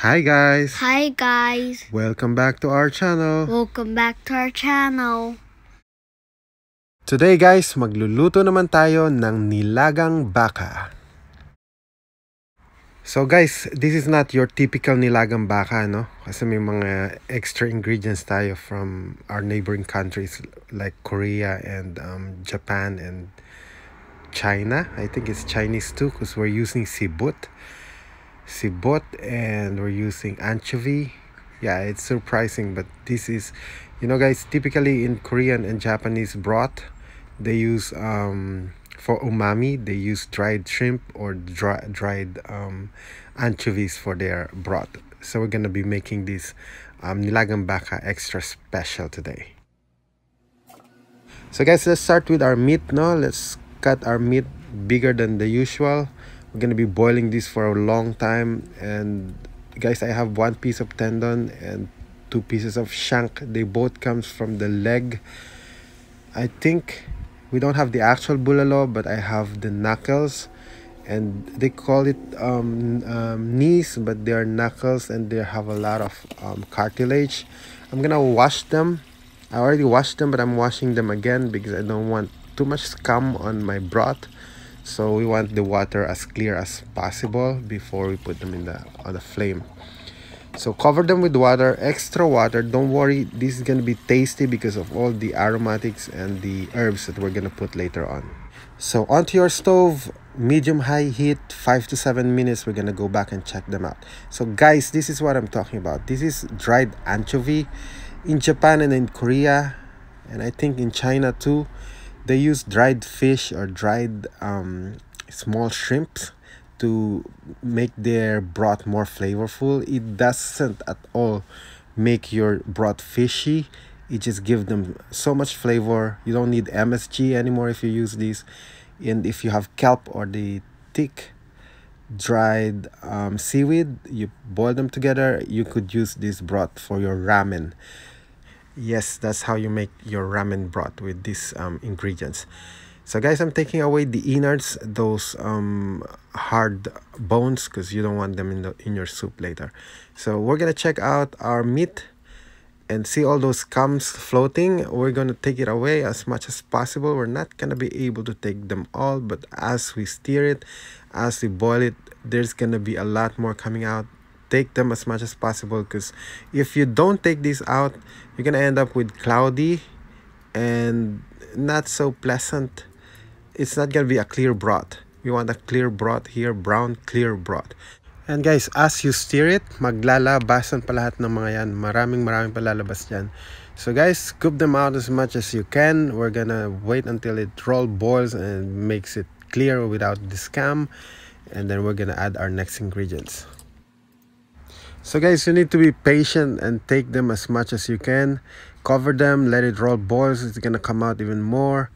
Hi guys! Hi guys! Welcome back to our channel. Welcome back to our channel. Today guys, magluluto naman tayo ng nilagang baka. So guys, this is not your typical nilagang baka, no? Kasi may mga extra ingredients tayo from our neighboring countries like Korea and um, Japan and China. I think it's Chinese too because we're using sibut. Sibut and we're using anchovy. Yeah, it's surprising, but this is, you know guys, typically in Korean and Japanese broth, they use um, for umami they use dried shrimp or dry, dried um, anchovies for their broth. So we're gonna be making this um, nilagang baka extra special today. So guys let's start with our meat now let's cut our meat bigger than the usual we're gonna be boiling this for a long time. And guys I have one piece of tendon and two pieces of shank. They both comes from the leg. I think we don't have the actual bulalo but I have the knuckles. And they call it um, um, knees but they are knuckles and they have a lot of um, cartilage. I'm gonna wash them. I already washed them but I'm washing them again because I don't want too much scum on my broth so we want the water as clear as possible before we put them in the on the flame. So cover them with water extra water. Don't worry this is going to be tasty because of all the aromatics and the herbs that we're going to put later on. So onto your stove medium high heat five to seven minutes we're to go back and check them out. So guys this is what i'm talking about. This is dried anchovy in japan and in korea and i think in china too they use dried fish or dried um, small shrimps to make their broth more flavorful. It doesn't at all make your broth fishy. It just gives them so much flavor. You don't need msg anymore if you use these. And if you have kelp or the thick dried um, seaweed you boil them together. You could use this broth for your ramen yes that's how you make your ramen broth with these um, ingredients. So guys i'm taking away the innards those um hard bones because you don't want them in the in your soup later. So we're gonna check out our meat and see all those scums floating. We're gonna take it away as much as possible. We're not gonna be able to take them all but as we steer it as we boil it there's gonna be a lot more coming out take them as much as possible because if you don't take these out you're gonna end up with cloudy and not so pleasant. It's not gonna be a clear broth we want a clear broth here brown clear broth and guys as you steer it maglalabasan pa lahat ng mga yan. Maraming maraming palalabas dyan. So guys scoop them out as much as you can. We're gonna wait until it roll boils and makes it clear without the scam. And then we're gonna add our next ingredients so guys you need to be patient and take them as much as you can. Cover them let it roll boils it's gonna come out even more.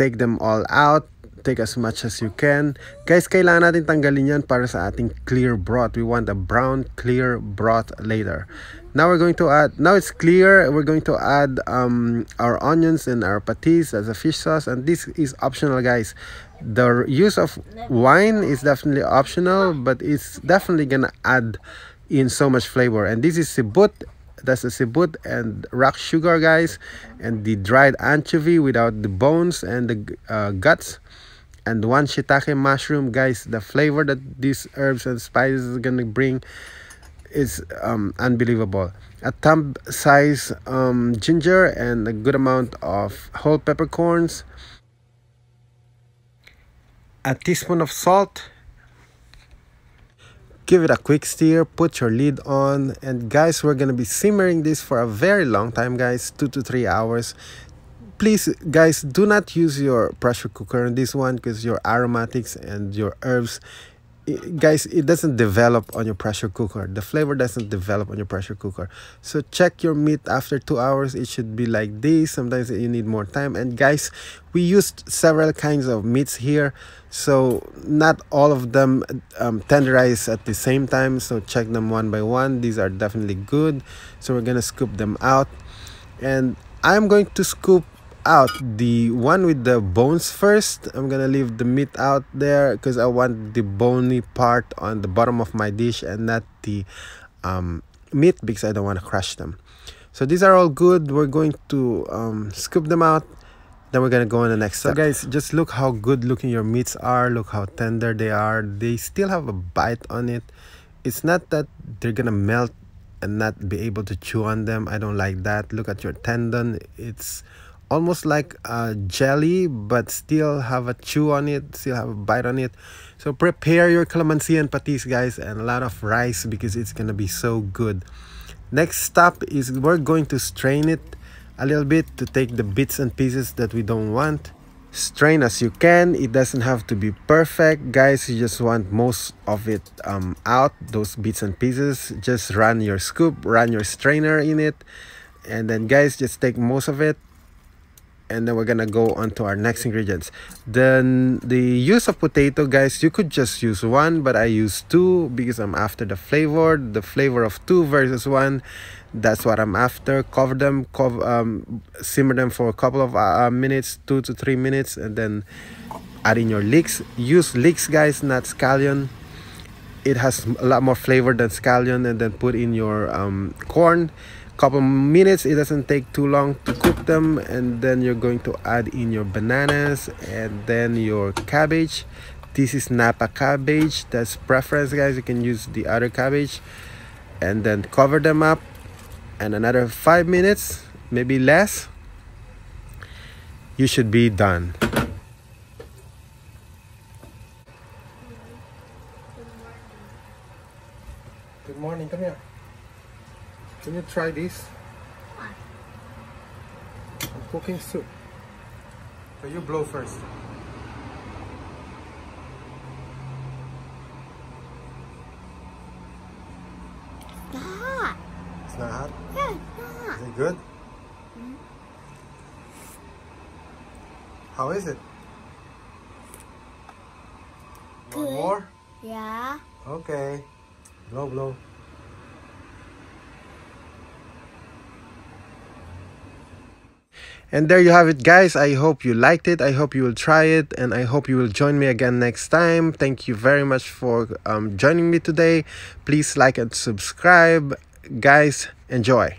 Take them all out take as much as you can. Guys kailangan natin tanggalin yan para sa ating clear broth. We want a brown clear broth later. Now we're going to add now it's clear we're going to add um, our onions and our patis as a fish sauce. And this is optional guys. The use of wine is definitely optional but it's definitely gonna add in so much flavor. And this is sibut that's the sibut and rock sugar guys and the dried anchovy without the bones and the uh, guts. And one shiitake mushroom guys the flavor that these herbs and spices are gonna bring is um, unbelievable. A thumb size um, ginger and a good amount of whole peppercorns. A teaspoon of salt give it a quick stir put your lid on and guys we're gonna be simmering this for a very long time guys two to three hours. Please guys do not use your pressure cooker on this one because your aromatics and your herbs guys it doesn't develop on your pressure cooker. The flavor doesn't develop on your pressure cooker. So check your meat after two hours. It should be like this. Sometimes you need more time. And guys we used several kinds of meats here. So not all of them um, tenderize at the same time. So check them one by one. These are definitely good. So we're gonna scoop them out. And i'm going to scoop out the one with the bones first i'm gonna leave the meat out there because i want the bony part on the bottom of my dish and not the um, meat because I don't want to crush them. So these are all good. We're going to um, scoop them out. Then we're gonna go on the next step. So guys, just look how good looking your meats are. Look how tender they are. They still have a bite on it. It's not that they're gonna melt and not be able to chew on them. I don't like that. Look at your tendon. It's almost like a jelly but still have a chew on it still have a bite on it. So prepare your calamansi and patis guys and a lot of rice because it's gonna be so good. Next step is we're going to strain it a little bit to take the bits and pieces that we don't want. Strain as you can. It doesn't have to be perfect. Guys you just want most of it um, out those bits and pieces. Just run your scoop run your strainer in it. And then guys just take most of it and then we're gonna go on to our next ingredients. Then the use of potato guys you could just use one but i use two because i'm after the flavor. The flavor of two versus one that's what i'm after. Cover them cover um, simmer them for a couple of uh, minutes two to three minutes and then add in your leeks. Use leeks guys not scallion. It has a lot more flavor than scallion and then put in your um, corn couple minutes. It doesn't take too long to cook them and then you're going to add in your bananas and then your cabbage. This is napa cabbage. That's preference guys. You can use the other cabbage and then cover them up and another five minutes maybe less. You should be done. Good morning. Come here can you try this? What? I'm cooking soup. So you blow first. It's not hot. It's not hot? Yeah, it's not. Is it good? Mm. How is it? Want Good. more? Yeah. Okay. Blow, blow. And there you have it, guys. I hope you liked it. I hope you will try it. And I hope you will join me again next time. Thank you very much for um, joining me today. Please like and subscribe. Guys, enjoy.